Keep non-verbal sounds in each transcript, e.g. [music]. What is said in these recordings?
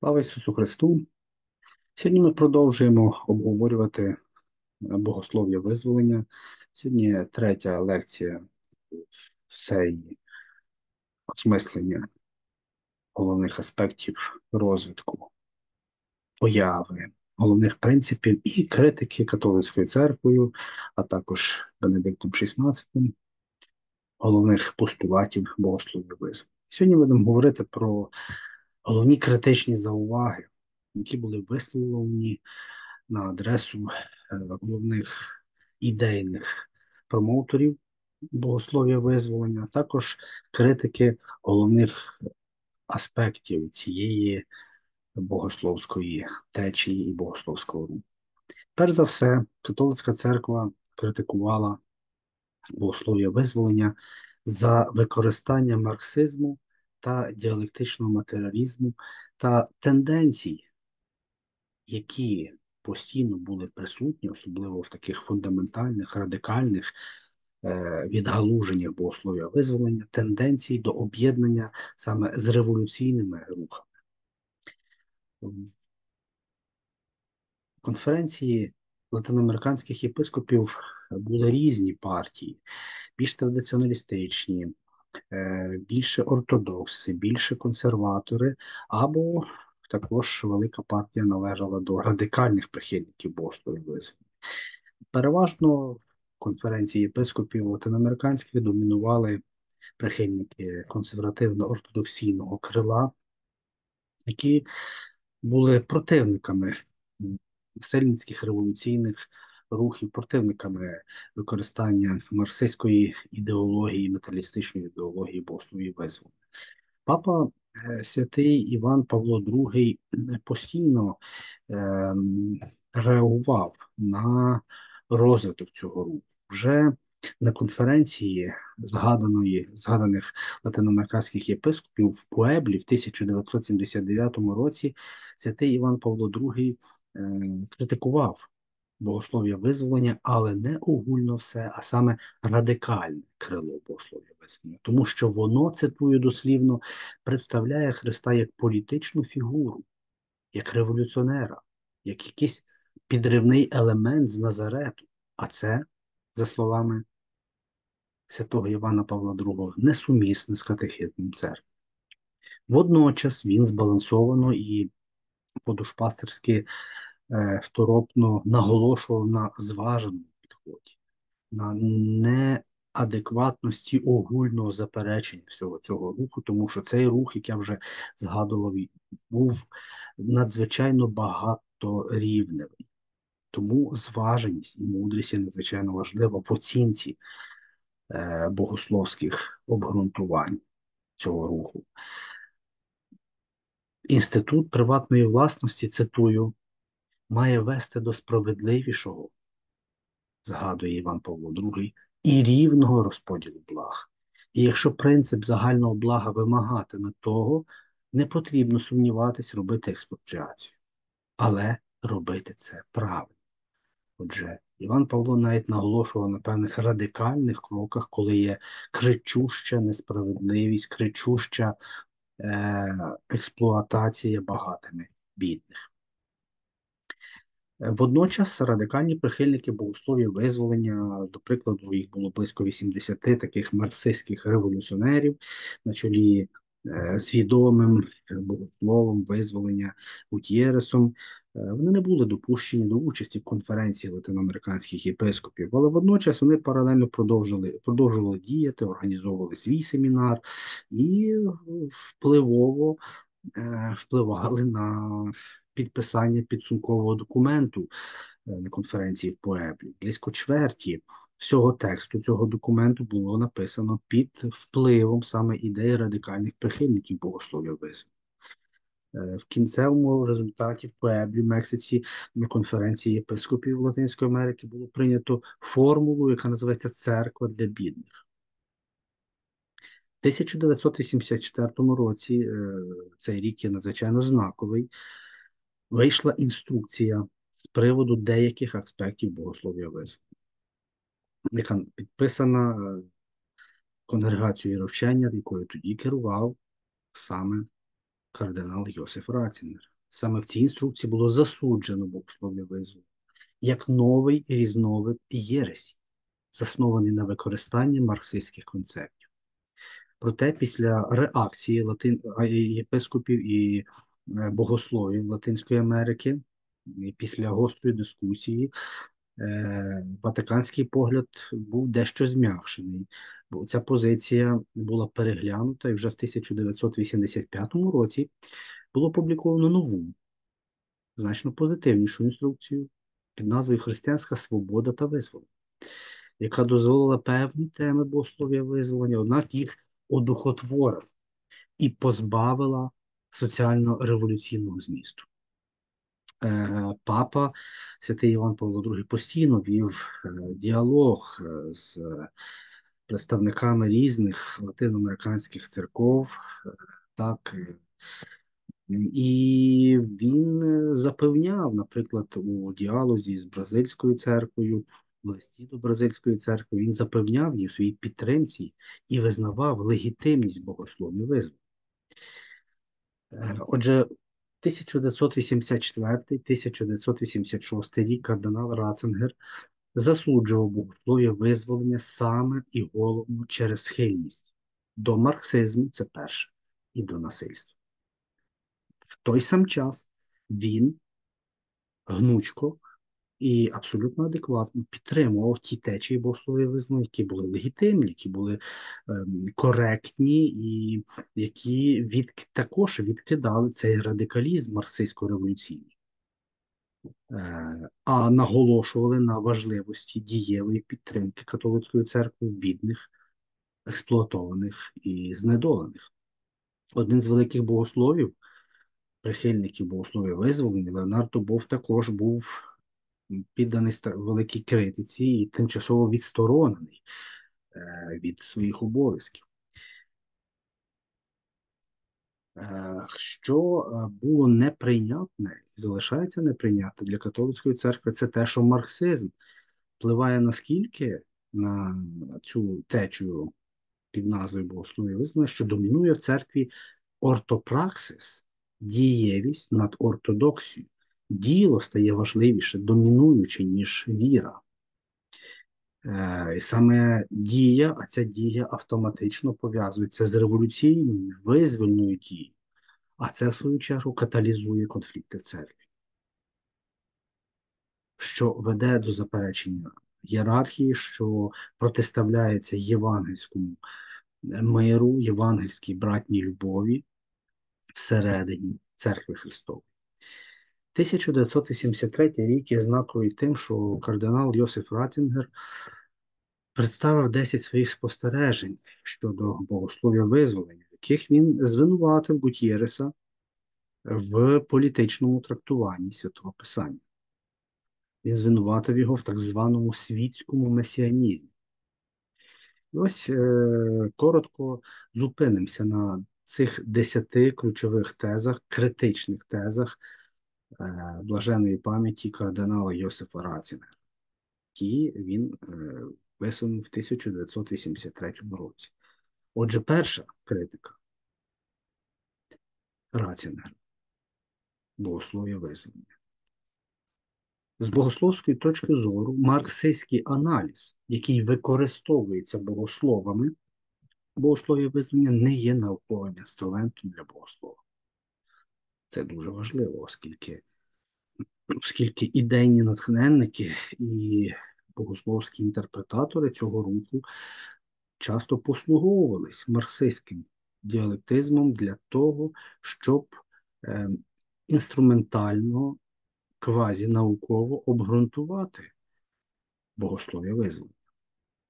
Слава Ісусу Христу! Сьогодні ми продовжуємо обговорювати богослов'я визволення. Сьогодні третя лекція серії осмислення головних аспектів розвитку, появи, головних принципів і критики католицькою церквою, а також Бенедиктом XVI, головних постулатів богослов'я визволення. Сьогодні будемо говорити про головні критичні зауваги, які були висловлені на адресу е, головних ідейних промоуторів богослов'я визволення, а також критики головних аспектів цієї богословської течії і богословського руху. Перш за все, католицька церква критикувала богослов'я визволення за використання марксизму та діалектичного матеріалізму та тенденцій, які постійно були присутні, особливо в таких фундаментальних, радикальних е, відгалуженнях богослов'я визволення, тенденцій до об'єднання саме з революційними рухами. Конференції латиноамериканських єпископів були різні партії, більш традиціоналістичні, більше ортодокси, більше консерватори, або також велика партія належала до радикальних прихильників визволення. Переважно в конференції єпископів латиноамериканських домінували прихильники консервативно-ортодоксійного крила, які були противниками селінських революційних рухів, противниками використання марксистської ідеології, металістичної ідеології богослов'я визволення. Папа е, святий Іван Павло II постійно е, реагував на розвиток цього руху. Вже на конференції згаданої згаданих латиноамериканських єпископів в Пуеблі в 1979 році святий Іван Павло II е, критикував богослов'я визволення, але не огульно все, а саме радикальне крило богослов'я визволення, тому що воно, цитую дослівно, представляє Христа як політичну фігуру, як революціонера, як якийсь підривний елемент з Назарету. А це, за словами святого Івана Павла II, несумісне з катехизмом церкви. Водночас він збалансовано і подушпастерськи второпно наголошував на зваженому підході, на неадекватності огульного заперечення всього цього руху, тому що цей рух, як я вже згадував, був надзвичайно багаторівневий. Тому зваженість і мудрість є надзвичайно важлива в оцінці е, богословських обґрунтувань цього руху. Інститут приватної власності, цитую, має вести до справедливішого, згадує Іван Павло II, і рівного розподілу благ. І якщо принцип загального блага вимагатиме того, не потрібно сумніватись, робити експропріацію, але робити це правильно. Отже, Іван Павло навіть наголошував на певних радикальних кроках, коли є кричуща несправедливість, кричуща е, експлуатація багатими бідних. Водночас радикальні прихильники богослов'я визволення, до прикладу, їх було близько 80 таких марксистських революціонерів на чолі е, з відомим богословом визволення Гутєресом. Е, вони не були допущені до участі в конференції латиноамериканських єпископів, але водночас вони паралельно продовжували продовжували діяти, організовували свій семінар і впливово е, впливали на підписання підсумкового документу е, на конференції в Поеблі. Близько чверті всього тексту цього документу було написано під впливом саме ідеї радикальних прихильників богослов'я визволення. Е, в кінцевому результаті в Пуеблі, Мексиці, на конференції єпископів Латинської Америки було прийнято формулу, яка називається Церква для бідних. В 1984 році е, цей рік є надзвичайно знаковий. Вийшла інструкція з приводу деяких аспектів богослов'я визволення, яка підписана е, конгрегацією Ровчення, якою тоді керував саме кардинал Йосиф Рацінгер. Саме в цій інструкції було засуджено богослов'я визволення як новий різновид єресі, заснований на використанні марксистських концептів. Проте після реакції латин... єпископів і богословів Латинської Америки, і після гострої дискусії, е, ватиканський погляд був дещо зм'якшений, бо ця позиція була переглянута, і вже в 1985 році було опубліковано нову, значно позитивнішу інструкцію під назвою Християнська свобода та визволення, яка дозволила певні теми богослов'я визволення, однак їх одухотворила і позбавила соціально-революційного змісту. Е, папа святий Іван Павло II постійно вів е, діалог е, з представниками різних латиноамериканських церков, так і він запевняв, наприклад, у діалозі з бразильською церквою, в листі до бразильської церкви, він запевняв її в своїй підтримці і визнавав легітимність богослов'я визволення. Отже, 1984-1986 рік кардинал Раценгер засуджував богослов'я визволення саме і головно через схильність до марксизму, це перше, і до насильства. В той сам час він гнучко і абсолютно адекватно підтримував ті течії богослов'я визнання, які були легітимні, які були ем, коректні, і які від, також відкидали цей радикалізм марксистсько-революційний. Е, а наголошували на важливості дієвої підтримки католицької церкви бідних, експлуатованих і знедолених. Один з великих богословів, прихильників богослов'я визволення, Леонардо Бов також був підданий великій критиці і тимчасово відсторонений е, від своїх обов'язків. Е, що е, було неприйнятне і залишається неприйнятне для католицької церкви, це те, що марксизм впливає наскільки на цю течію під назвою Богослов'я визнання, що домінує в церкві ортопраксис, дієвість над ортодоксією. Діло стає важливіше, домінуюче, ніж віра. Е, і саме дія, а ця дія автоматично пов'язується з революційною, визвольною дією, а це, в свою чергу, каталізує конфлікти в церкві, що веде до заперечення ієрархії, що протиставляється євангельському миру, євангельській братній любові всередині церкви Христової. 1983 рік є знаковий тим, що кардинал Йосиф Ратінгер представив 10 своїх спостережень щодо богослов'я визволення, яких він звинуватив Гутєреса в політичному трактуванні святого Писання. Він звинуватив його в так званому світському месіанізмі. І ось е, коротко зупинимося на цих десяти ключових тезах, критичних тезах блаженої пам'яті кардинала Йосифа Рацінгера, які він е, висунув в 1983 році. Отже, перша критика Рацінгера богослов'я визнання. З богословської точки зору, марксистський аналіз, який використовується богословами, богослов'я визнання не є науковим інструментом для богослова. Це дуже важливо, оскільки оскільки ідейні натхненники і богословські інтерпретатори цього руху часто послуговувались марксистським діалектизмом для того, щоб е, інструментально, квазі-науково обґрунтувати богослов'я визволення.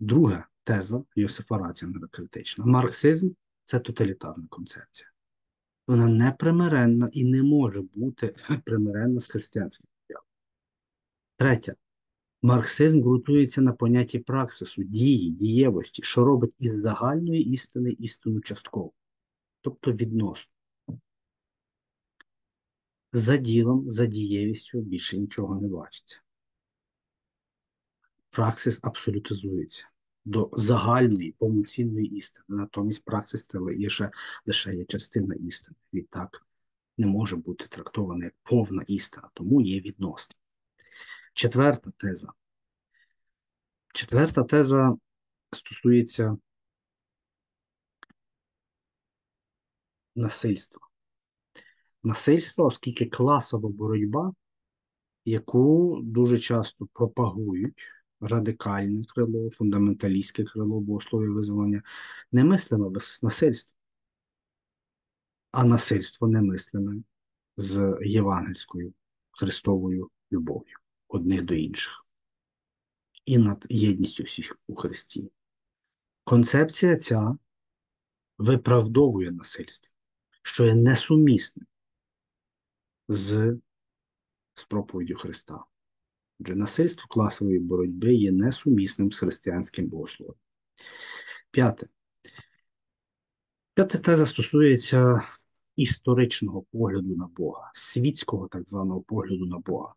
Друга теза Йосифа Рацінгера критична. Марксизм це тоталітарна концепція. Вона не примиренна і не може бути [laughs] примиренна з християнським. Третя. Марксизм ґрунтується на понятті праксису, дії, дієвості, що робить із загальної істини істину частково, тобто відносно. За ділом, за дієвістю більше нічого не бачиться. Праксис абсолютизується. До загальної повноцінної істини. Натомість праксис це лише, лише є частина істини. Відтак не може бути трактована як повна істина, тому є відносно. Четверта теза. Четверта теза стосується насильства. Насильство, оскільки класова боротьба, яку дуже часто пропагують радикальне крило, фундаменталістське крило богослов'я визволення, не мислимо без насильства, а насильство не мислиме з євангельською Христовою любов'ю одних до інших і над єдністю всіх у Христі. Концепція ця виправдовує насильство, що є несумісним з, з проповіддю Христа. Отже, насильство класової боротьби є несумісним з християнським богословом. П'яте. П'ята теза стосується історичного погляду на Бога, світського так званого погляду на Бога.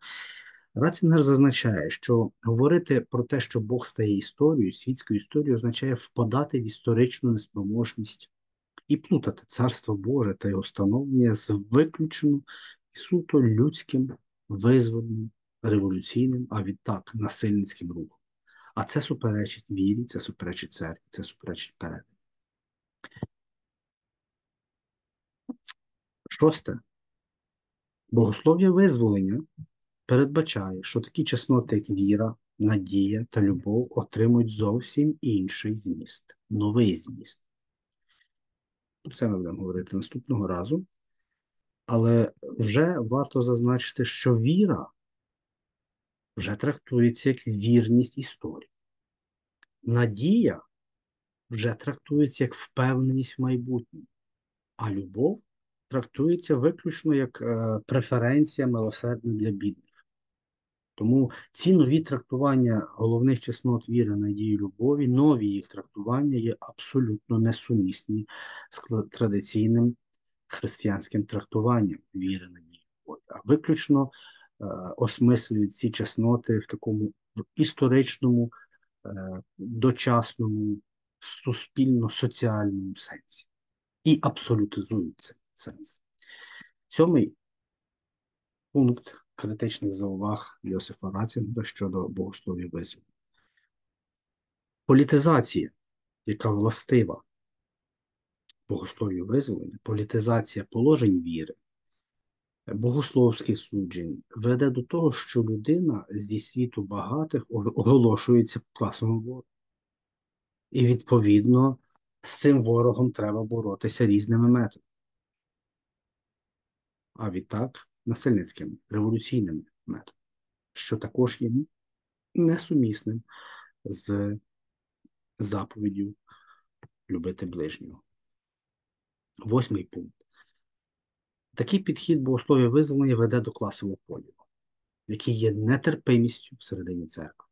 Рацінгер зазначає, що говорити про те, що Бог стає історією, світською історією, означає впадати в історичну неспроможність і плутати царство Боже та його становлення з виключно і суто людським, визвольним, революційним, а відтак насильницьким рухом. А це суперечить вірі, це суперечить церкві, це суперечить передані. Шосте. Богослов'я визволення передбачає, що такі чесноти, як віра, надія та любов, отримують зовсім інший зміст, новий зміст. Це ми будемо говорити наступного разу. Але вже варто зазначити, що віра вже трактується як вірність історії. Надія вже трактується як впевненість в майбутньому, а любов трактується виключно як е, преференція милосердна для бідних. Тому ці нові трактування головних чеснот віри, надії, любові, нові їх трактування є абсолютно несумісні з традиційним християнським трактуванням віри, надії, любові, а виключно осмислюють ці чесноти в такому історичному, е, дочасному, суспільно-соціальному сенсі і абсолютизують цей сенс. Сьомий пункт критичних зауваг Йосифа Рацінгера щодо богослов'я визволення. Політизація, яка властива богослов'ю визволення, політизація положень віри, богословських суджень веде до того, що людина зі світу багатих оголошується класом ворогом. І, відповідно, з цим ворогом треба боротися різними методами. А відтак насильницькими революційними методами, що також є несумісним з заповіддю любити ближнього. Восьмий пункт. Такий підхід богослов'я визволення веде до класового поділу, який є нетерпимістю всередині церкви,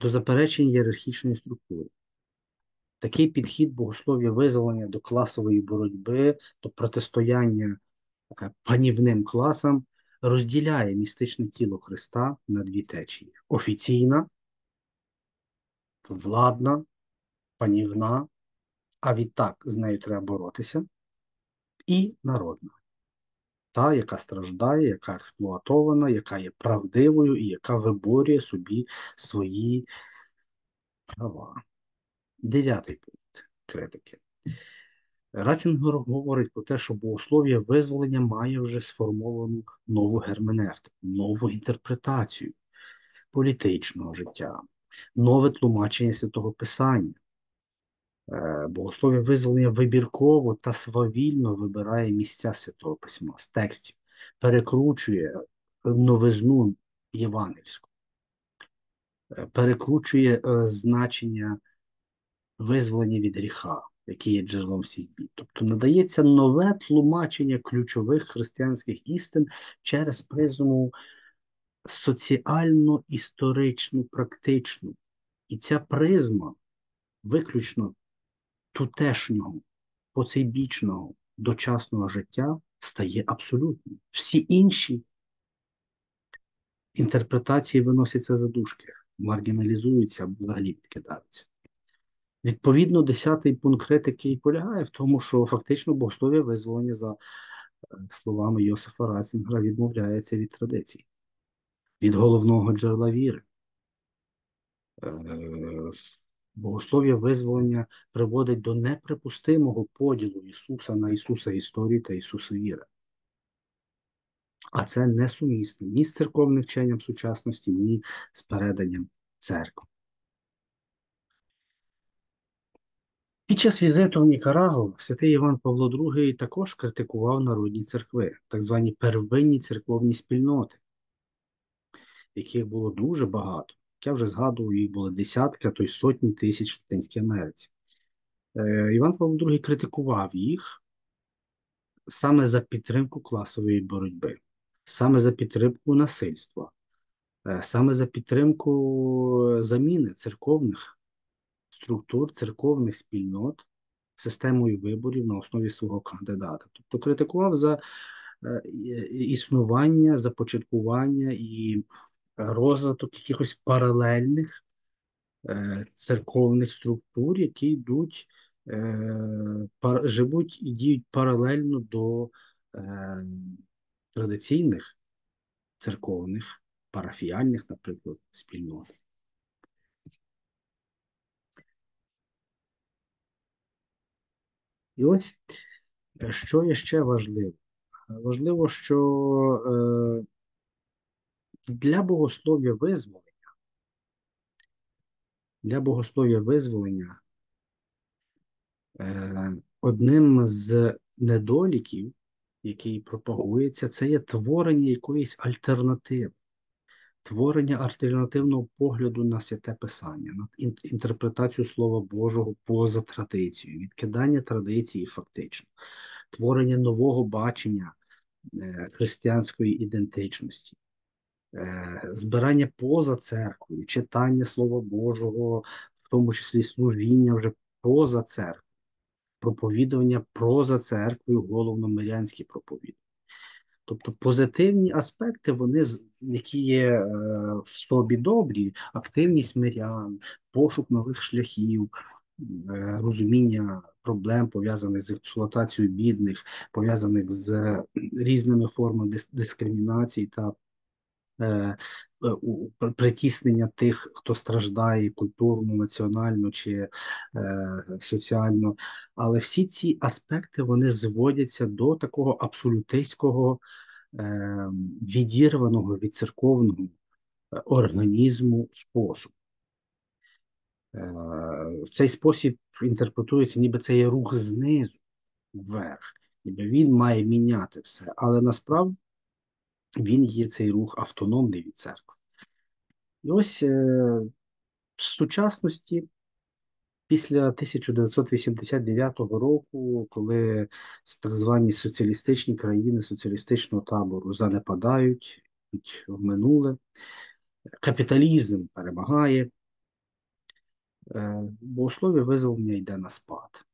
до заперечення ієрархічної структури. Такий підхід богослов'я визволення до класової боротьби, до протистояння е, панівним класам розділяє містичне тіло Христа на дві течії: офіційна, владна, панівна, а відтак з нею треба боротися, і народна. Та, яка страждає, яка експлуатована, яка є правдивою і яка виборює собі свої права. Дев'ятий пункт критики. Рацінгер говорить про те, що богослов'я визволення має вже сформовану нову герменевтику, нову інтерпретацію політичного життя, нове тлумачення святого Писання. Е, богослов'я визволення вибірково та свавільно вибирає місця святого письма з текстів, перекручує новизну євангельську, е, перекручує е, значення визволення від гріха, яке є джерелом всіх бід. Тобто надається нове тлумачення ключових християнських істин через призму соціально-історичну, практичну. І ця призма виключно тутешнього, поцейбічного, дочасного життя стає абсолютним. Всі інші інтерпретації виносяться за дужки. маргіналізуються або взагалі відкидаються. Відповідно, десятий пункт критики і полягає в тому, що фактично богослов'я визволення за е, словами Йосифа Ратцінгера відмовляється від традицій, від головного джерела віри. Богослов'я визволення приводить до неприпустимого поділу Ісуса на Ісуса історії та Ісуса віри. А це несумісне ні з церковним вченням сучасності, ні з переданням церкви. Під час візиту в Нікарагу святий Іван Павло II також критикував народні церкви, так звані первинні церковні спільноти, яких було дуже багато. Я вже згадував, їх було десятка, то й сотні тисяч в Латинській Америці. Е, Іван Павло II критикував їх саме за підтримку класової боротьби, саме за підтримку насильства, е, саме за підтримку заміни церковних структур, церковних спільнот системою виборів на основі свого кандидата. Тобто критикував за е, існування, започаткування і розвиток якихось паралельних е, церковних структур, які йдуть, е, живуть і діють паралельно до традиційних церковних, парафіальних, наприклад, спільнот. І ось е, що є ще важливо? Важливо, що е, для богослов'я визволення, для богослов'я визволення е, одним з недоліків, який пропагується, це є творення якоїсь альтернативи. Творення альтернативного погляду на святе писання, на інтерпретацію Слова Божого поза традицією, відкидання традиції, фактично, творення нового бачення е, християнської ідентичності, збирання поза церквою, читання Слова Божого, в тому числі служіння вже поза церквою, проповідування поза церквою, головно-мирянські проповідування. Тобто позитивні аспекти, вони які є е, в собі добрі, активність мирян, пошук нових шляхів, е, розуміння проблем, пов'язаних з експлуатацією бідних, пов'язаних з різними формами дискримінації та е, притіснення тих, хто страждає культурно, національно чи соціально. Але всі ці аспекти вони зводяться до такого абсолютистського Е, відірваного від церковного е, організму способу. Е, цей спосіб інтерпретується, ніби це є рух знизу вверх, ніби він має міняти все, але насправді він є цей рух автономний від церкви. І ось в сучасності Після 1989 року, коли так звані соціалістичні країни соціалістичного табору занепадають в минуле, капіталізм перемагає, е, богослов'я визволення йде на спад.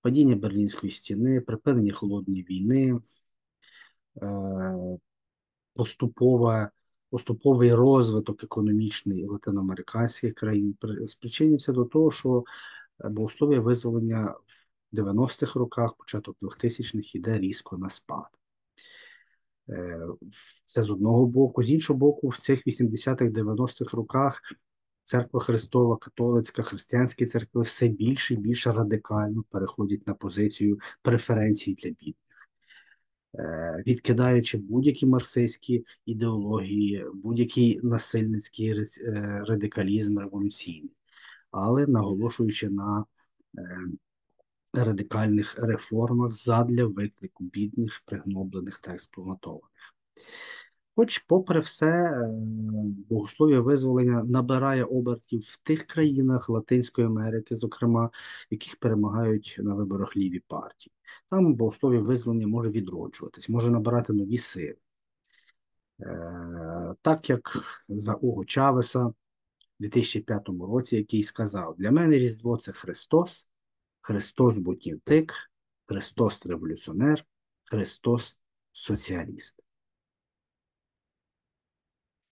Падіння Берлінської стіни, припинення холодної війни, е, поступова поступовий розвиток економічний латиноамериканських країн спричинився до того, що е, богослов'я визволення в 90-х роках, початок 2000-х іде різко на спад. Е, це з одного боку, з іншого боку, в цих 80-х, 90-х роках церква Христова, католицька, християнські церкви все більше і більше радикально переходять на позицію преференцій для бідних. Е, відкидаючи будь-які марксистські ідеології, будь-який насильницький е, радикалізм революційний, але наголошуючи на е, радикальних реформах задля виклику бідних, пригноблених та експлуатованих. Хоч, попри все, богослов'я визволення набирає обертів в тих країнах Латинської Америки, зокрема, яких перемагають на виборах ліві партії. Там богослов'я визволення може відроджуватись, може набирати нові сили. Е, так як за Уго Чавеса в 2005 році, який сказав: Для мене Різдво це Христос, Христос бутівтик, Христос революціонер, Христос соціаліст.